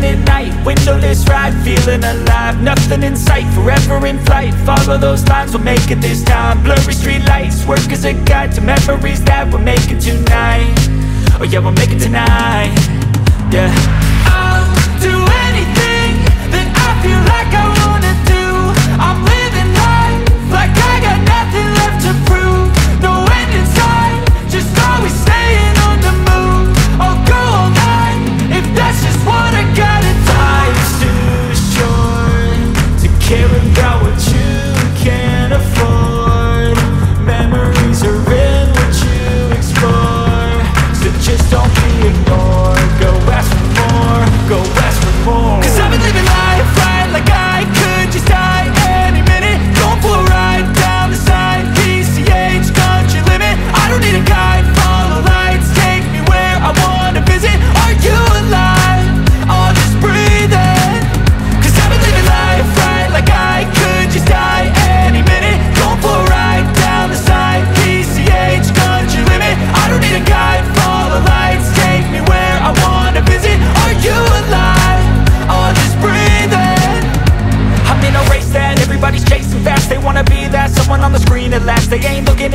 this ride, feeling alive. Nothing in sight, forever in flight. Follow those lines, we'll make it this time. Blurry street lights, work as a guide To memories that we're making tonight. Oh yeah, we'll make it tonight. Yeah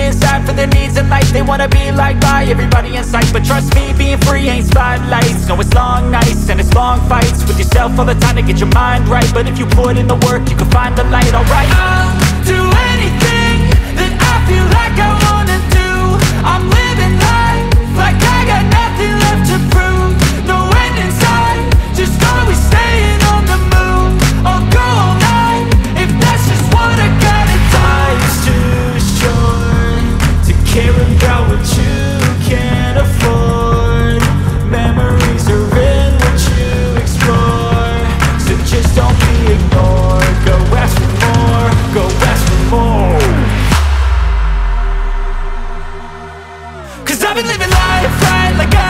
inside for their needs in life. They wanna be liked by everybody in sight. But trust me, being free ain't spotlights. No, it's long nights and it's long fights With yourself all the time to get your mind right. But if you put in the work, you can find the light, alright. I'll do anything I've been living life right like I